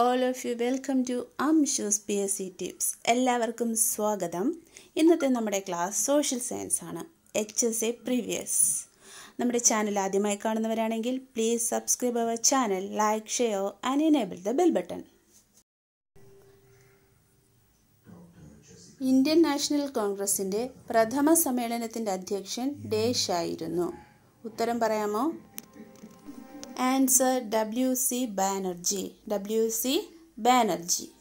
All of you welcome to Amshu's P S C tips എല്ലാവർക്കും സ്വാഗതം. ഇന്നത്തെ നമ്മുടെ ക്ലാസ് സോഷ്യൽ സയൻസ് ആണ്. എച്ച് എസ് എ പ്രീവിയസ് നമ്മുടെ ചാനൽ ആദ്യമായി കാണുന്നവരാണെങ്കിൽ please subscribe our channel like share and enable the bell button Indian National കോൺഗ്രസിന്റെ പ്രഥമ സമ്മേളനത്തിന്റെ അധ്യക്ഷൻ ഡേഷ് ആയിരുന്നു ഉത്തരം പറയാമോ? Answer W C Banerjee W C Banerjee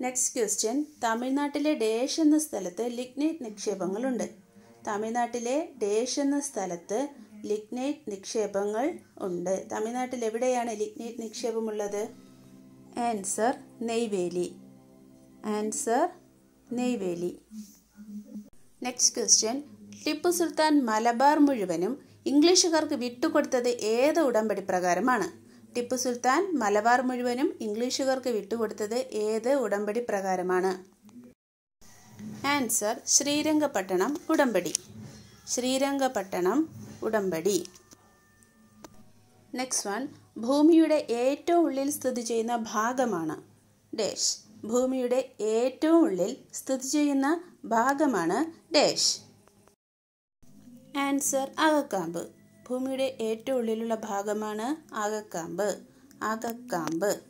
next question തമിഴ്നാട്ടിലെ ഡേഷ് എന്ന സ്ഥലത്ത് ലിഗ്നൈറ്റ് നിക്ഷേപങ്ങളുണ്ട്. തമിഴ്നാട്ടിലെ ഡേഷ് എന്ന സ്ഥലത്ത് ലിഗ്നൈറ്റ് നിക്ഷേപങ്ങൾ ഉണ്ട്. തമിഴ്നാട്ടിൽ എവിടെയാണ് lignite നിക്ഷേപമുള്ളത്? Answer Neyveli. Answer Neyveli. Next question Tipu Sultan Malabar മുഴുവനും ഇംഗ്ലീഷുകാർക്ക് വിട്ടുകൊടുത്തത് ഏത് ഉടമ്പടി പ്രകാരമാണ്. ടിപ്പു സുൽത്താൻ മലബാർ മുഴുവനും ഇംഗ്ലീഷുകാർക്ക് വിട്ടുകൊടുത്തത് ഏത് ഉടമ്പടി പ്രകാരമാണ്? ആൻസർ ശ്രീരംഗപട്ടണം ഉടമ്പടി. ശ്രീരംഗപട്ടണം ഉടമ്പടി. നെക്സ്റ്റ് വൺ ഭൂമിയുടെ ഏറ്റവും ഉള്ളിൽ സ്ഥിതി ചെയ്യുന്ന ഭാഗമാണ്. ഡേഷ് ഭൂമിയുടെ ഏറ്റവും ഉള്ളിൽ സ്ഥിതി ചെയ്യുന്ന ഭാഗമാണ് ഡേഷ്. ആൻസർ അകക്കാമ്പ് ഭൂമിയുടെ ഏറ്റവും ഉള്ളിലുള്ള ഭാഗമാണ് അകക്കാമ്പ് അകക്കാമ്പ്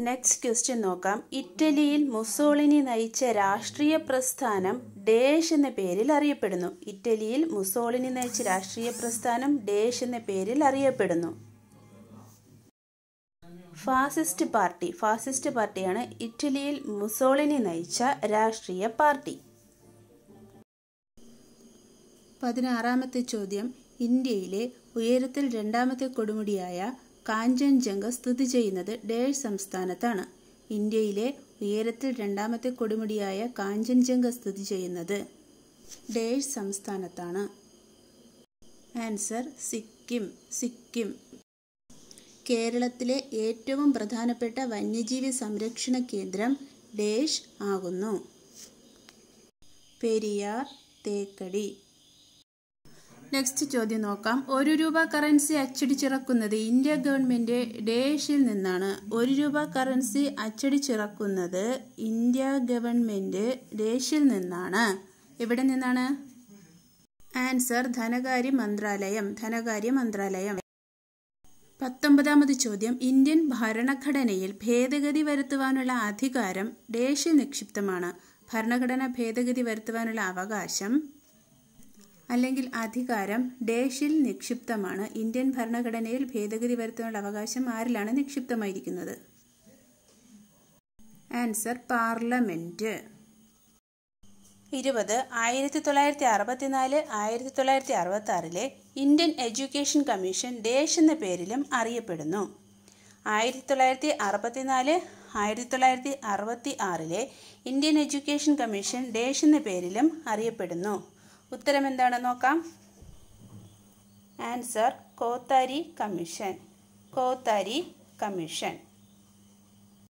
നെക്സ്റ്റ് ക്വസ്റ്റ്യൻ നോക്കാം. ഇറ്റലിയിൽ മുസോളിനി നയിച്ച രാഷ്ട്രീയ പ്രസ്ഥാനം ഡേഷ് എന്ന പേരിൽ അറിയപ്പെടുന്നു. ഇറ്റലിയിൽ മുസോളിനി നയിച്ച രാഷ്ട്രീയ പ്രസ്ഥാനം ഡേഷ് എന്ന പേരിൽ അറിയപ്പെടുന്നു. Fascist party. ഫാസിസ്റ്റ് പാർട്ടിയാണ് ഇറ്റലിയിൽ മുസോളിനി നയിച്ച രാഷ്ട്രീയ പാർട്ടി. പതിനാറാമത്തെ ചോദ്യം. ഇന്ത്യയിലെ ഉയരത്തിൽ രണ്ടാമത്തെ കൊടുമുടിയായ കാഞ്ചൻജംഗ സ്ഥിതി ചെയ്യുന്നത് ഡേഴ് സംസ്ഥാനത്താണ്. ഇന്ത്യയിലെ ഉയരത്തിൽ രണ്ടാമത്തെ കൊടുമുടിയായ കാഞ്ചൻജംഗ സ്ഥിതി ചെയ്യുന്നത് ഡേഴ് സംസ്ഥാനത്താണ്. ആൻസർ സിക്കിം. സിക്കിം. കേരളത്തിലെ ഏറ്റവും പ്രധാനപ്പെട്ട വന്യജീവി സംരക്ഷണ കേന്ദ്രം ഡേഷ് ആകുന്നു. പെരിയാർ തേക്കടി. നെക്സ്റ്റ് ചോദ്യം നോക്കാം. ഒരു രൂപ കറൻസി അച്ചടിച്ചിറക്കുന്നത് ഇന്ത്യ ഗവൺമെന്റ് ഡേഷിൽ നിന്നാണ്. ഒരു രൂപ കറൻസി അച്ചടിച്ചിറക്കുന്നത് ഇന്ത്യ ഗവൺമെന്റ് ഡേഷിൽ നിന്നാണ്. എവിടെ നിന്നാണ്? ആൻസർ ധനകാര്യ മന്ത്രാലയം ധനകാര്യ മന്ത്രാലയം. പത്തൊമ്പതാമത് ചോദ്യം. ഇന്ത്യൻ ഭരണഘടനയിൽ ഭേദഗതി വരുത്തുവാനുള്ള അധികാരം ഡേഷിൽ നിക്ഷിപ്തമാണ്. ഭരണഘടന ഭേദഗതി വരുത്തുവാനുള്ള അവകാശം അല്ലെങ്കിൽ അധികാരം ഡേഷിൽ നിക്ഷിപ്തമാണ്. ഇന്ത്യൻ ഭരണഘടനയിൽ ഭേദഗതി വരുത്താനുള്ള അവകാശം ആരിലാണ് നിക്ഷിപ്തമായിരിക്കുന്നത്? Answer parliament. ഇരുപത്. ആയിരത്തി തൊള്ളായിരത്തി അറുപത്തിനാല് ആയിരത്തി തൊള്ളായിരത്തി അറുപത്തി ആറിലെ ഇന്ത്യൻ എഡ്യൂക്കേഷൻ കമ്മീഷൻ ഡേഷ് എന്ന പേരിലും അറിയപ്പെടുന്നു. ആയിരത്തി തൊള്ളായിരത്തി അറുപത്തിനാല് ആയിരത്തി തൊള്ളായിരത്തി അറുപത്തി ആറിലെ ഇന്ത്യൻ എഡ്യൂക്കേഷൻ കമ്മീഷൻ ഡേഷ് എന്ന പേരിലും അറിയപ്പെടുന്നു. ഉത്തരം എന്താണ് നോക്കാം? Answer Kothari commission Kothari commission